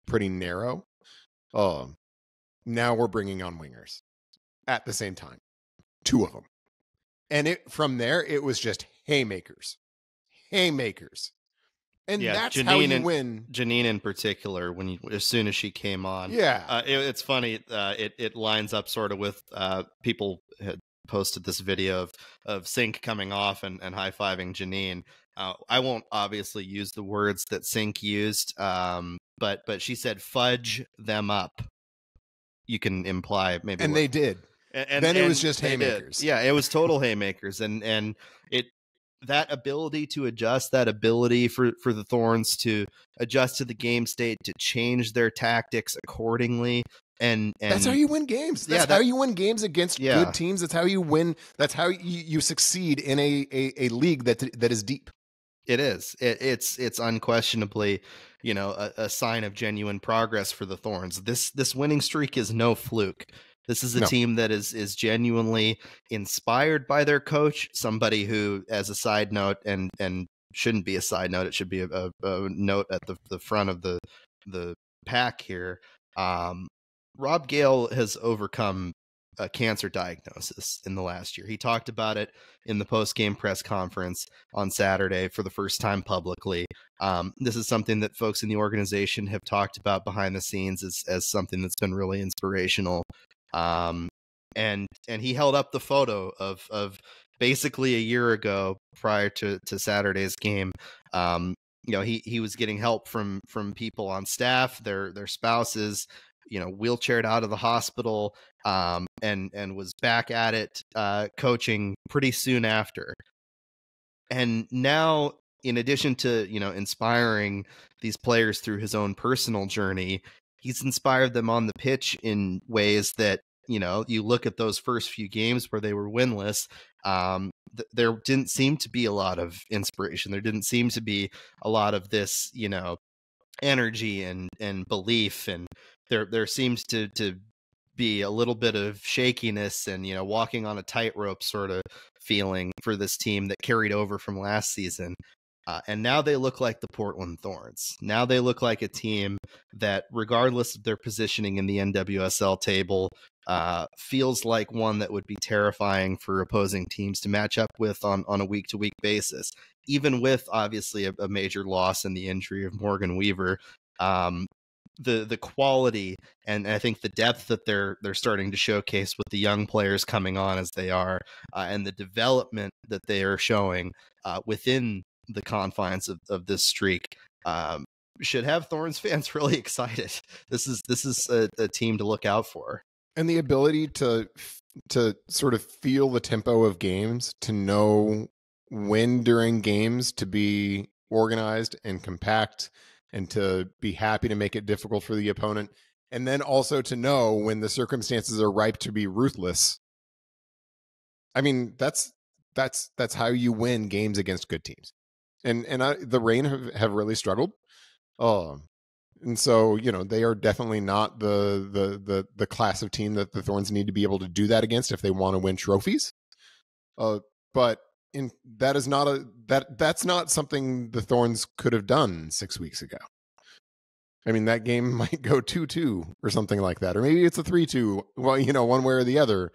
[SPEAKER 2] pretty narrow. Um, now we're bringing on wingers at the same time, two of them, and it from there it was just haymakers, haymakers, and
[SPEAKER 1] Yeah,
[SPEAKER 2] that's how you
[SPEAKER 1] and-
[SPEAKER 2] win.
[SPEAKER 1] Janine in particular, when you, as soon as she came on,
[SPEAKER 2] Yeah,
[SPEAKER 1] uh, it, it's funny. Uh, it it lines up sort of with uh, people had posted this video of of Sinc coming off and, and high fiving Janine. Uh, I won't obviously use the words that Sinc used, um, but but she said fudge them up. You can imply maybe,
[SPEAKER 2] and
[SPEAKER 1] what-
[SPEAKER 2] they did.
[SPEAKER 1] and, and-
[SPEAKER 2] then it was just
[SPEAKER 1] they did.
[SPEAKER 2] haymakers.
[SPEAKER 1] Yeah, it was total haymakers, and and it that ability to adjust, that ability for for the Thorns to adjust to the game state, to change their tactics accordingly, And, and
[SPEAKER 2] that's how you win games. That's
[SPEAKER 1] Yeah, that-
[SPEAKER 2] how you win games against
[SPEAKER 1] Yeah.
[SPEAKER 2] good teams. That's how you win. That's how you, you succeed in a, a, a league that that is deep.
[SPEAKER 1] It is. It, it's it's unquestionably, you know, a, a sign of genuine progress for the Thorns. This this winning streak is no fluke. This is a
[SPEAKER 2] No.
[SPEAKER 1] team that is is genuinely inspired by their coach, somebody who, as a side note, and and shouldn't be a side note, it should be a, a, a note at the the front of the the pack here. Um, Rob Gale has overcome a cancer diagnosis in the last year. He talked about it in the post game press conference on Saturday for the first time publicly. Um, this is something that folks in the organization have talked about behind the scenes as, as something that's been really inspirational. Um, and and he held up the photo of of basically a year ago prior to to Saturday's game. Um, you know, he he was getting help from from people on staff, their their spouses, you know, wheelchaired out of the hospital, um, and and was back at it uh, coaching pretty soon after. And now, in addition to you know inspiring these players through his own personal journey, he's inspired them on the pitch in ways that you know you look at those first few games where they were winless. Um, th- there didn't seem to be a lot of inspiration. There didn't seem to be a lot of this, you know, energy and and belief and there there seems to to be a little bit of shakiness and you know walking on a tightrope sort of feeling for this team that carried over from last season uh, and now they look like the Portland Thorns. Now they look like a team that, regardless of their positioning in the NWSL table, uh, feels like one that would be terrifying for opposing teams to match up with on, on a week to week basis. Even with obviously a, a major loss and the injury of Morgan Weaver, um, the the quality and I think the depth that they're they're starting to showcase with the young players coming on as they are, uh, and the development that they are showing uh, within the confines of, of this streak um, should have Thorns fans really excited. This is this is a, a team to look out for.
[SPEAKER 2] and the ability to to sort of feel the tempo of games to know when during games to be organized and compact and to be happy to make it difficult for the opponent and then also to know when the circumstances are ripe to be ruthless i mean that's that's that's how you win games against good teams and and I, the Reign have, have really struggled um and so you know they are definitely not the the the the class of team that the Thorns need to be able to do that against if they want to win trophies. Uh, but in that is not a that that's not something the Thorns could have done six weeks ago. I mean that game might go two two or something like that, or maybe it's a three two. Well, you know, one way or the other.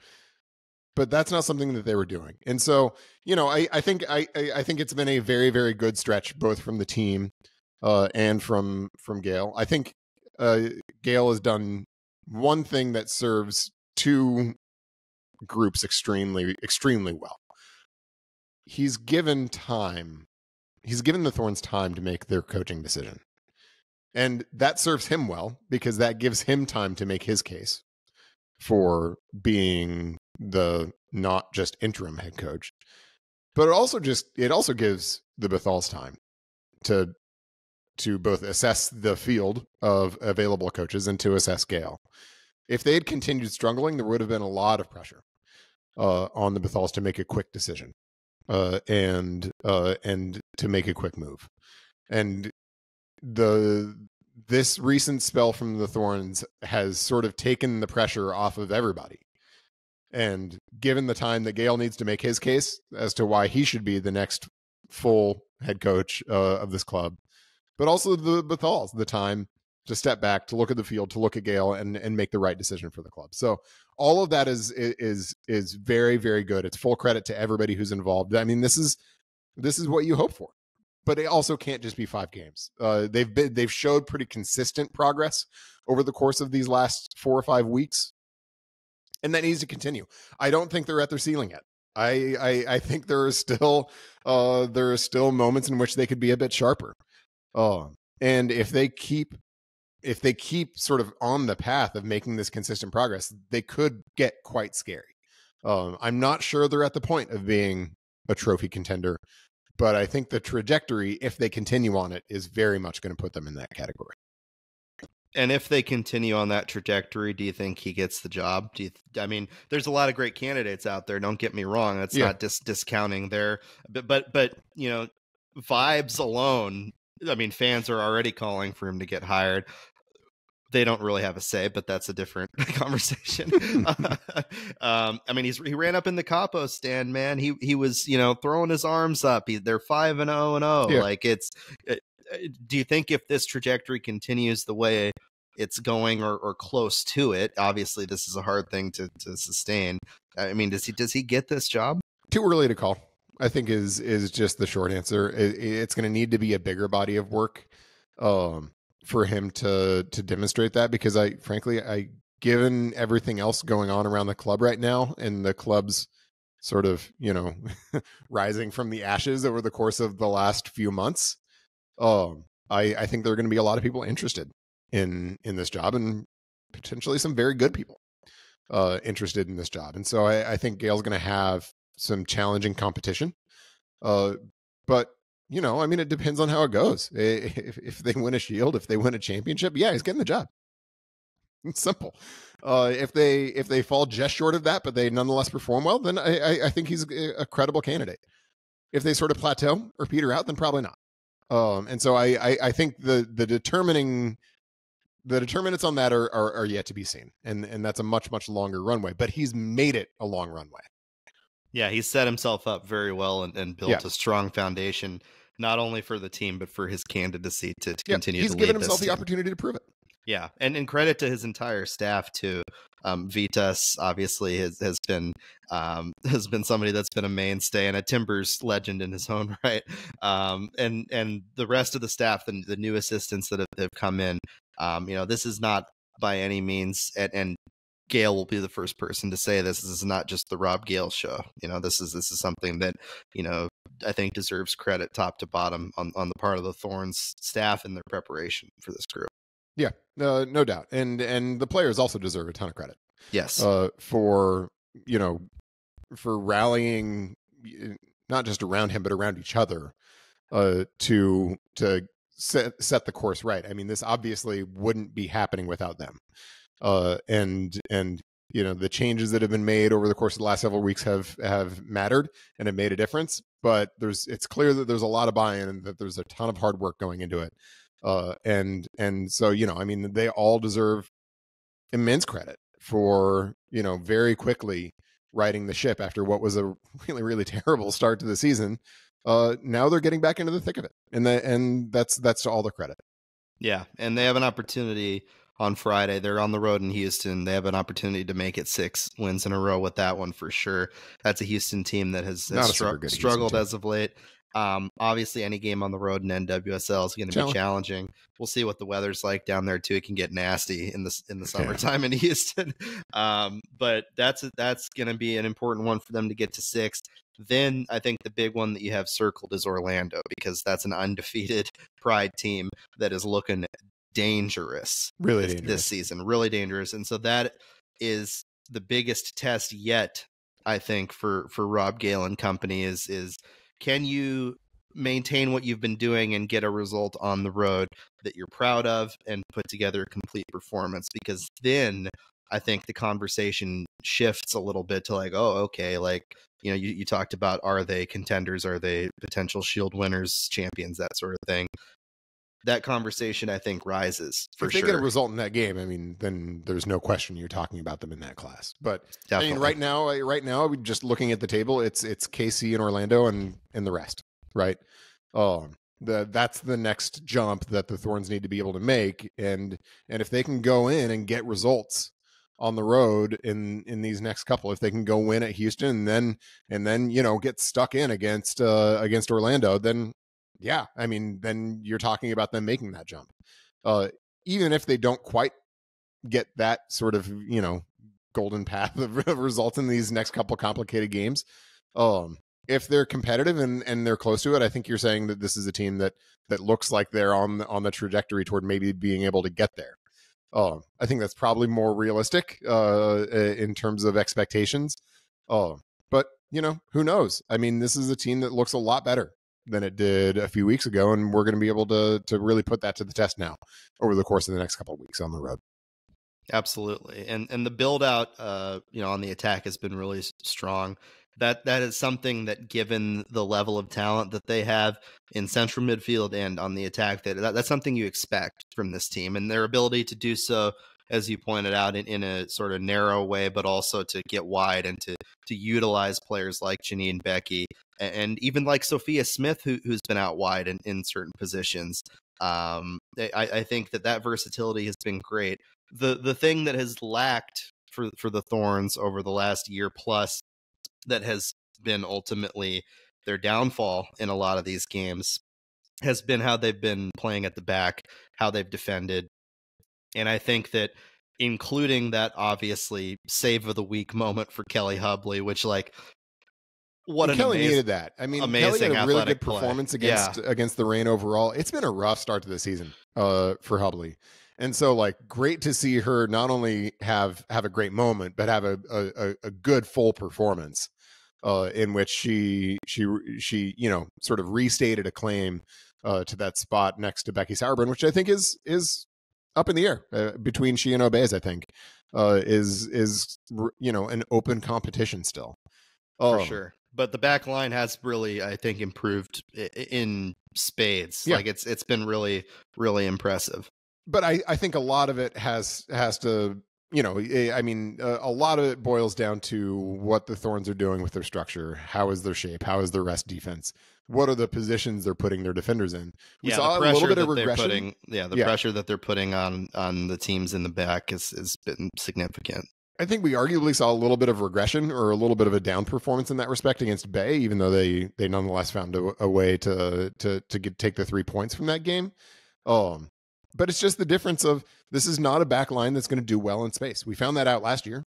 [SPEAKER 2] But that's not something that they were doing, and so you know, I I think I I think it's been a very very good stretch both from the team uh, and from from Gale. I think uh, Gale has done one thing that serves two groups extremely extremely well. He's given time. He's given the Thorns time to make their coaching decision. And that serves him well because that gives him time to make his case for being the not just interim head coach. But it also just it also gives the Bhathals time to to both assess the field of available coaches and to assess Gale. If they had continued struggling, there would have been a lot of pressure uh, on the Bhathals to make a quick decision uh, and uh, and to make a quick move. And the this recent spell from the Thorns has sort of taken the pressure off of everybody. And given the time that Gale needs to make his case as to why he should be the next full head coach uh, of this club, but also the Bhathals, the time to step back, to look at the field, to look at Gale, and and make the right decision for the club. So all of that is is is very very good. It's full credit to everybody who's involved. I mean, this is this is what you hope for, but it also can't just be five games. Uh, they've been they've showed pretty consistent progress over the course of these last four or five weeks, and that needs to continue. I don't think they're at their ceiling yet. I I, I think there are still uh, there are still moments in which they could be a bit sharper. Uh, and if they keep if they keep sort of on the path of making this consistent progress, they could get quite scary. Um, I'm not sure they're at the point of being a trophy contender, but I think the trajectory, if they continue on it, is very much going to put them in that category.
[SPEAKER 1] And if they continue on that trajectory, do you think he gets the job? Do you? I mean, there's a lot of great candidates out there. Don't get me wrong. That's
[SPEAKER 2] Yeah.
[SPEAKER 1] not dis- discounting their, but but but you know, vibes alone. I mean, fans are already calling for him to get hired. They don't really have a say, but that's a different conversation. um, I mean, he's he ran up in the capo stand, man. He he was you know throwing his arms up. He, they're five and zero and zero.
[SPEAKER 2] Yeah.
[SPEAKER 1] Like it's. uh, do you think if this trajectory continues the way it's going or, or close to it obviously this is a hard thing to, to sustain i mean does he does he get this job
[SPEAKER 2] Too early to call. I think is is just the short answer. It, it's going to need to be a bigger body of work um, for him to to demonstrate that because I frankly I given everything else going on around the club right now and the club's sort of you know rising from the ashes over the course of the last few months um i i think there are going to be a lot of people interested in in this job and potentially some very good people uh interested in this job. And so i i think Gale's going to have some challenging competition uh but you know i mean it depends on how it goes. If, if they win a shield if they win a championship yeah he's getting the job. It's simple. Uh if they if they fall just short of that but they nonetheless perform well then i i, I think he's a a credible candidate. If they sort of plateau or peter out then probably not. Um and so i i, I think the the determining the determinants on that are, are are yet to be seen. And and that's a much much longer runway but he's made it a long runway.
[SPEAKER 1] Yeah he's set himself up very well and, and built
[SPEAKER 2] Yeah.
[SPEAKER 1] a strong foundation not only for the team but for his candidacy to, to
[SPEAKER 2] Yeah,
[SPEAKER 1] continue
[SPEAKER 2] he's
[SPEAKER 1] to
[SPEAKER 2] given himself
[SPEAKER 1] this
[SPEAKER 2] the
[SPEAKER 1] team.
[SPEAKER 2] opportunity to prove it
[SPEAKER 1] Yeah, and and credit to his entire staff too. Um, Vitas obviously has has been um, has been somebody that's been a mainstay and a Timbers legend in his own right. Um, and and the rest of the staff, the the new assistants that have, have come in, um, you know, this is not by any means, and, and Gale will be the first person to say this. This is not just the Rob Gale show. You know, this is this is something that you know I think deserves credit top to bottom on on the part of the Thorns staff and their preparation for this group.
[SPEAKER 2] yeah uh, no doubt and and the players also deserve a ton of credit
[SPEAKER 1] Yes.
[SPEAKER 2] uh, for you know for rallying not just around him but around each other uh, to to set set the course right. I mean, this obviously wouldn't be happening without them. Uh, and and you know the changes that have been made over the course of the last several weeks have have mattered and have made a difference. But there's it's clear that there's a lot of buy-in and that there's a ton of hard work going into it. Uh, and and so you know, I mean, they all deserve immense credit for you know very quickly riding the ship after what was a really really terrible start to the season uh now they're getting back into the thick of it and the, and that's that's to all the credit
[SPEAKER 1] Yeah, and they have an opportunity on Friday. They're on the road in Houston. They have an opportunity to make it six wins in a row with that one for sure. That's a Houston team that has, has stru- struggled as of late. Um, obviously, any game on the road in NWSL is going to be challenging. We'll see what the weather's like down there too. It can get nasty in the in the
[SPEAKER 2] Yeah.
[SPEAKER 1] summertime in Houston, um, but that's that's going to be an important one for them to get to six. Then I think the big one that you have circled is Orlando because that's an undefeated Pride team that is looking dangerous
[SPEAKER 2] really
[SPEAKER 1] this,
[SPEAKER 2] dangerous
[SPEAKER 1] this season, really dangerous. And so that is the biggest test yet, I think, for for Rob Gale and company is is can you maintain what you've been doing and get a result on the road that you're proud of and put together a complete performance because then I think the conversation shifts a little bit to like, oh, okay, like you know, you, you talked about are they contenders, are they potential shield winners, champions, that sort of thing. That conversation I think rises for
[SPEAKER 2] if they
[SPEAKER 1] sure.
[SPEAKER 2] get a result in that game i mean then there's no question you're talking about them in that class but
[SPEAKER 1] Definitely.
[SPEAKER 2] i mean right now right now just looking at the table it's it's kc and orlando and and the rest right um the that's the next jump that the thorns need to be able to make and and if they can go in and get results on the road in in these next couple if they can go win at houston and then and then you know get stuck in against uh against orlando then yeah i mean then you're talking about them making that jump. Uh even if they don't quite get that sort of you know golden path of results in these next couple complicated games um if they're competitive and and they're close to it i think you're saying that this is a team that that looks like they're on the, on the trajectory toward maybe being able to get there. Um i think that's probably more realistic uh in terms of expectations. Um but you know who knows? I mean this is a team that looks a lot better than it did a few weeks ago, and we're going to be able to to really put that to the test now over the course of the next couple of weeks on the road.
[SPEAKER 1] Absolutely, and and the build out, uh, you know, on the attack has been really strong. That that is something that, given the level of talent that they have in central midfield and on the attack, that, that that's something you expect from this team, and their ability to do so, as you pointed out, in, in a sort of narrow way, but also to get wide and to to utilize players like Janine Beckie and, even like Sophia Smith, who who's been out wide in, in certain positions. Um, I, I think that that versatility has been great the the thing that has lacked for for the Thorns over the last year plus that has been ultimately their downfall in a lot of these games has been how they've been playing at the back, how they've defended. And I think that including that obviously save of the week moment for Kelli Hubly, which like what
[SPEAKER 2] and
[SPEAKER 1] an
[SPEAKER 2] Kelli
[SPEAKER 1] amazing,
[SPEAKER 2] needed that. I mean,
[SPEAKER 1] amazing
[SPEAKER 2] Kelli had a really good
[SPEAKER 1] play.
[SPEAKER 2] performance against yeah. against the Reign overall. It's been a rough start to the season uh, for Hubly. And so like great to see her not only have have a great moment, but have a a, a good full performance uh, in which she she she you know sort of restated a claim uh, to that spot next to Becky Sauerbrunn, which I think is is up in the air uh, between she and Obaze. I think uh, is is you know an open competition still.
[SPEAKER 1] Oh, for um, sure but the back line has really i think improved in spades. Yeah. like it's it's been really really impressive.
[SPEAKER 2] But I, I think a lot of it has has to you know eh, i mean a lot of it boils down to what the thorns are doing with their structure. How is their shape? How is their rest defense? What are the positions they're putting their defenders in?
[SPEAKER 1] We yeah, saw a little bit of regression. putting, yeah the yeah. pressure that they're putting on on the teams in the back is has been significant
[SPEAKER 2] I think we arguably saw a little bit of regression or a little bit of a down performance in that respect against Bay, even though they they nonetheless found a, a way to to to get, take the three points from that game. Um, but it's just the difference of this is not a back line that's going to do well in space. We found that out last year.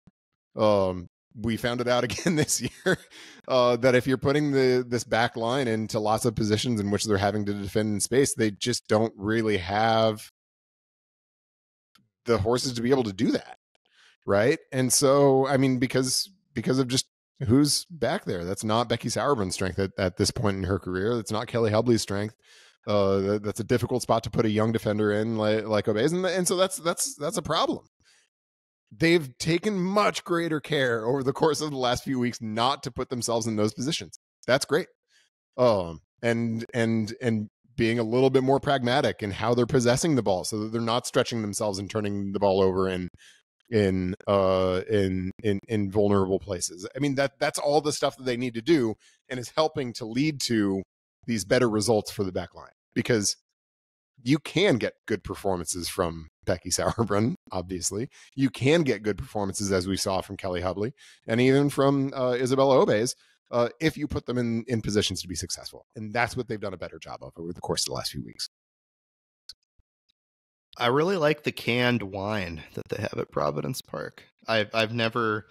[SPEAKER 2] Um, we found it out again this year uh, that if you're putting the this back line into lots of positions in which they're having to defend in space, they just don't really have the horses to be able to do that, right? And so, I mean, because because of just who's back there, that's not Becky Sauerbrunn's strength at, at this point in her career. That's not Kelli Hubly's strength. Uh, that's a difficult spot to put a young defender in, like, like Obaze, and, and so that's that's that's a problem. They've taken much greater care over the course of the last few weeks not to put themselves in those positions. That's great. Um, and and and being a little bit more pragmatic in how they're possessing the ball, so that they're not stretching themselves and turning the ball over in in uh in in in vulnerable places. I mean that that's all the stuff that they need to do, and is helping to lead to these better results for the back line because you can get good performances from Becky Sauerbrunn, obviously. You can get good performances, as we saw from Kelli Hubly, and even from uh, Isabella Obaze, uh, if you put them in, in positions to be successful. And that's what they've done a better job of over the course of the last few weeks.
[SPEAKER 1] I really like the canned wine that they have at Providence Park. I've I've never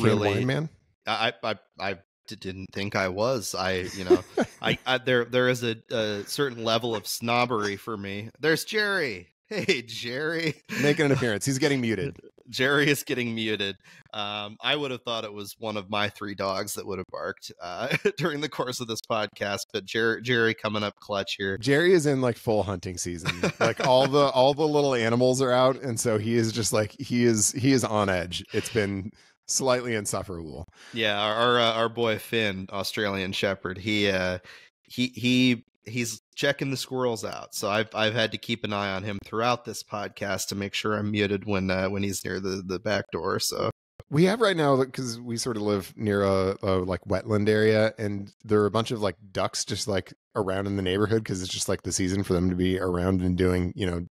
[SPEAKER 2] really wine, man.
[SPEAKER 1] I I I didn't think I was. I, you know, I, I, there there is a, a, certain level of snobbery for me. There's Jerry. Hey, Jerry,
[SPEAKER 2] making an appearance. He's getting muted.
[SPEAKER 1] Jerry is getting muted. Um, I would have thought it was one of my three dogs that would have barked uh, during the course of this podcast, but Jerry, Jerry coming up clutch here.
[SPEAKER 2] Jerry is in like full hunting season. like all the all the little animals are out, and so he is just like he is he is on edge. It's been slightly insufferable.
[SPEAKER 1] Yeah, our our, uh, our boy Finn, Australian Shepherd, he uh, he he he's checking the squirrels out. So I've I've had to keep an eye on him throughout this podcast to make sure I'm muted when uh, when he's near the the back door. So
[SPEAKER 2] we have right now because we sort of live near a, a, like wetland area, and there are a bunch of like ducks just like around in the neighborhood because it's just like the season for them to be around and doing you know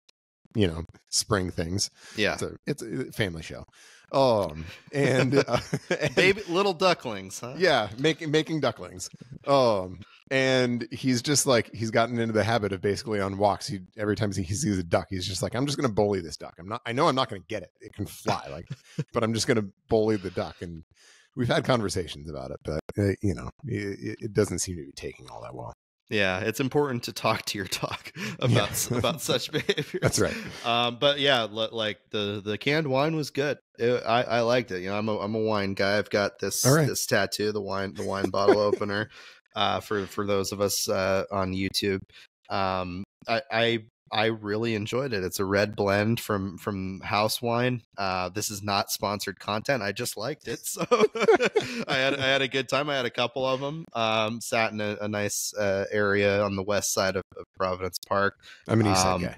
[SPEAKER 2] you know spring things.
[SPEAKER 1] Yeah,
[SPEAKER 2] so it's a family show. Um, and, uh,
[SPEAKER 1] and baby little ducklings, huh?
[SPEAKER 2] Yeah, making making ducklings. Um, and he's just like he's gotten into the habit of basically on walks. He every time he sees a duck, he's just like, I'm just gonna bully this duck. I'm not. I know I'm not gonna get it. It can fly, like, but I'm just gonna bully the duck. And we've had conversations about it, but uh, you know, it, it doesn't seem to be taking all that well.
[SPEAKER 1] Yeah, it's important to talk to your talk about yeah. about such behavior.
[SPEAKER 2] That's right.
[SPEAKER 1] Um, but yeah, like the the canned wine was good. It, I I liked it. You know, I'm a I'm a wine guy. I've got this right. this tattoo, the wine the wine bottle opener. Uh, for for those of us uh, on YouTube. Um, I, I I really enjoyed it. It's a red blend from from House Wine. Uh, this is not sponsored content. I just liked it, so I had I had a good time. I had a couple of them. Um, sat in a, a nice uh, area on the west side of, of Providence Park.
[SPEAKER 2] I'm an East Side
[SPEAKER 1] Um,
[SPEAKER 2] guy.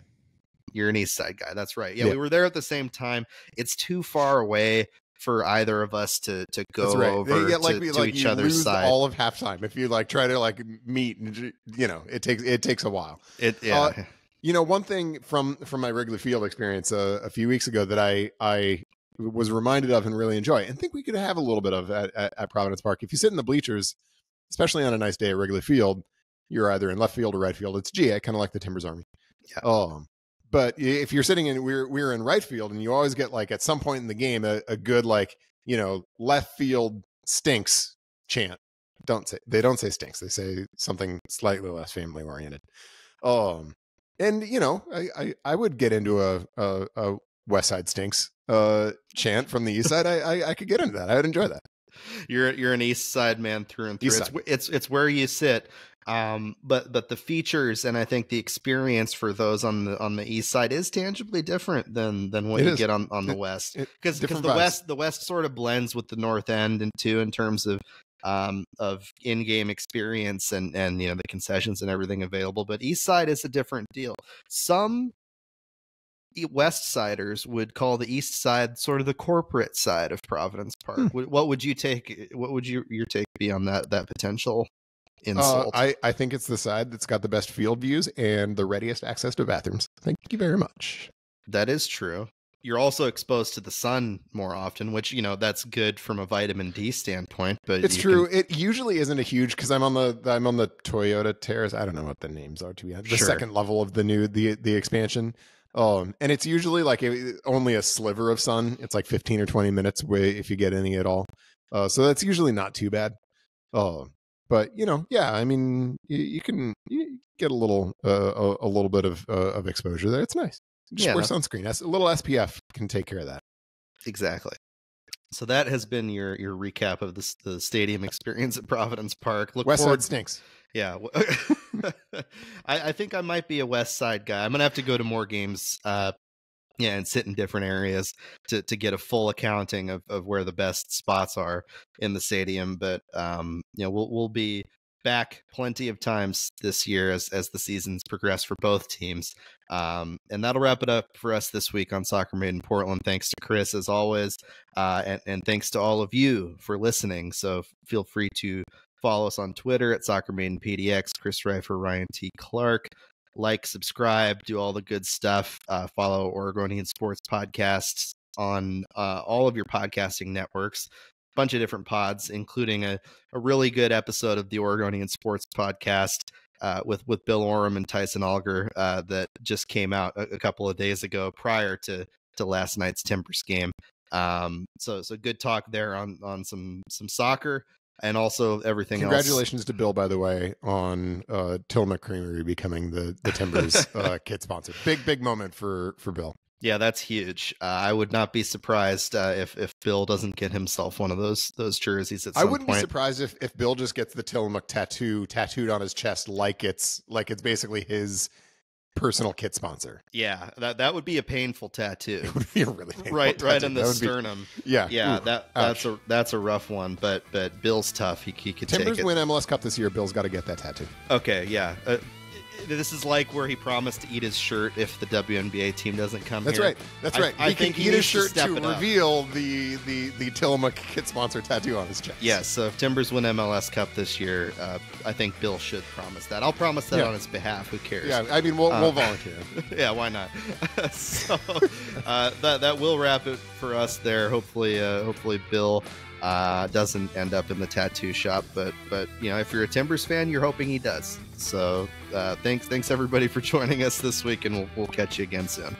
[SPEAKER 1] You're an East Side guy. That's right. Yeah,
[SPEAKER 2] Yeah.
[SPEAKER 1] we were there at the same time. It's too far away for either of us to to go
[SPEAKER 2] right.
[SPEAKER 1] over
[SPEAKER 2] like,
[SPEAKER 1] to,
[SPEAKER 2] we-
[SPEAKER 1] to each other's side.
[SPEAKER 2] all of halftime if you like try to like meet and you know it takes it takes a while.
[SPEAKER 1] it, yeah.
[SPEAKER 2] Uh, You know, one thing from from my Wrigley Field experience uh, a few weeks ago that I I was reminded of and really enjoy, and think we could have a little bit of at, at, at Providence Park. If you sit in the bleachers, especially on a nice day at Wrigley Field, you're either in left field or right field. It's G. I kind of like the Timbers Army.
[SPEAKER 1] Yeah.
[SPEAKER 2] Um, but if you're sitting in, we're we're in right field, and you always get like at some point in the game a, a good like you know left field stinks chant. Don't say they don't say stinks. They say something slightly less family oriented. Um, and you know, I, I, I would get into a, a, a West Side Stinks uh chant from the East Side. I, I I could get into that. I would enjoy that.
[SPEAKER 1] you're you're an East Side man through and through. It's, it's it's where you sit. Um, but but the features and I think the experience for those on the on the East Side is tangibly different than than what
[SPEAKER 2] It
[SPEAKER 1] you
[SPEAKER 2] is.
[SPEAKER 1] get on on the West. because
[SPEAKER 2] Because
[SPEAKER 1] the
[SPEAKER 2] vibes.
[SPEAKER 1] West the West sort of blends with the North End and too in terms of um of in-game experience and and you know the concessions and everything available. But East Side is a different deal. Some West Siders would call the East Side sort of the corporate side of Providence Park.
[SPEAKER 2] Hmm.
[SPEAKER 1] What would you take? What would you, your take be on that that potential
[SPEAKER 2] Uh,
[SPEAKER 1] insult?
[SPEAKER 2] I I think it's the side that's got the best field views and the readiest access to bathrooms. Thank you very much.
[SPEAKER 1] that is true. You're also exposed to the sun more often, which you know that's good from a vitamin D standpoint. But
[SPEAKER 2] It's true.
[SPEAKER 1] can-
[SPEAKER 2] It usually isn't a huge because I'm on the I'm on the Toyota Terrace. I don't know what the names are to be honest. The
[SPEAKER 1] Sure.
[SPEAKER 2] second level of the new the the expansion. Um, and it's usually like a, only a sliver of sun. It's like 15 or 20 minutes away if you get any at all. Uh, so that's usually not too bad. Uh, but you know, yeah, I mean, you, you can you get a little uh, a, a little bit of uh, of exposure there. It's nice. Just
[SPEAKER 1] Yeah,
[SPEAKER 2] wear sunscreen. a little SPF can take care of that.
[SPEAKER 1] exactly. So that has been your your recap of this the stadium experience at Providence Park. Look
[SPEAKER 2] West
[SPEAKER 1] forward
[SPEAKER 2] Side stinks.
[SPEAKER 1] Yeah, I think I might be a West Side guy. I'm gonna have to go to more games, uh, yeah, and sit in different areas to to get a full accounting of, of where the best spots are in the stadium. But um, you know, we'll we'll be back plenty of times this year as as the seasons progress for both teams. Um, and that'll wrap it up for us this week on Soccer Made in Portland. Thanks to Chris as always, uh, and and thanks to all of you for listening. So feel free to Follow us on Twitter at Soccer made in PDX, Chris Rifer, Ryan T. Clarke. Like, subscribe, do all the good stuff. Uh, follow Oregonian Sports Podcasts on uh, all of your podcasting networks. A Bunch of different pods, including a, a really good episode of the Oregonian Sports Podcast uh, with with Bill Oram and Tyson Alger uh, that just came out a, a couple of days ago prior to to last night's Timbers game. Um, so so good talk there on on some some soccer and also everything else.
[SPEAKER 2] Congratulations to Bill, by the way, on uh, Tillamook Creamery becoming the the Timbers uh, kit sponsor. Big big moment for for Bill.
[SPEAKER 1] Yeah, that's huge. Uh, I would not be surprised uh, if if Bill doesn't get himself one of those those jerseys at
[SPEAKER 2] I wouldn't be surprised if if Bill just gets the Tillamook tattoo tattooed on his chest like it's like it's basically his personal kit sponsor.
[SPEAKER 1] yeah, that that would be a painful tattoo.
[SPEAKER 2] It would be a really painful
[SPEAKER 1] right, right in the
[SPEAKER 2] That would be-
[SPEAKER 1] sternum.
[SPEAKER 2] yeah,
[SPEAKER 1] Yeah,
[SPEAKER 2] Ooh,
[SPEAKER 1] that
[SPEAKER 2] ouch.
[SPEAKER 1] that's a that's a rough one. But but Bill's tough. He he could
[SPEAKER 2] Timbers
[SPEAKER 1] take it.
[SPEAKER 2] win MLS Cup this year. Bill's got to get that tattoo.
[SPEAKER 1] Okay, yeah. Uh, this is like where he promised to eat his shirt if the WNBA team doesn't come
[SPEAKER 2] That's
[SPEAKER 1] here.
[SPEAKER 2] right. That's right.
[SPEAKER 1] I
[SPEAKER 2] he
[SPEAKER 1] think
[SPEAKER 2] eat his
[SPEAKER 1] needs to
[SPEAKER 2] shirt to, reveal the the the Tillamook kid sponsor tattoo on his chest.
[SPEAKER 1] Yes, so if Timbers win MLS Cup this year, uh, I think Bill should promise that. I'll promise that
[SPEAKER 2] Yeah.
[SPEAKER 1] on his behalf. Who cares?
[SPEAKER 2] Yeah, I mean, we'll,
[SPEAKER 1] Uh,
[SPEAKER 2] we'll volunteer.
[SPEAKER 1] yeah, why not? so uh, that that will wrap it for us there. Hopefully, uh, hopefully Bill uh, doesn't end up in the tattoo shop, but but you know, if you're a Timbers fan, you're hoping he does. So uh, thanks thanks everybody for joining us this week, and we'll, we'll catch you again soon.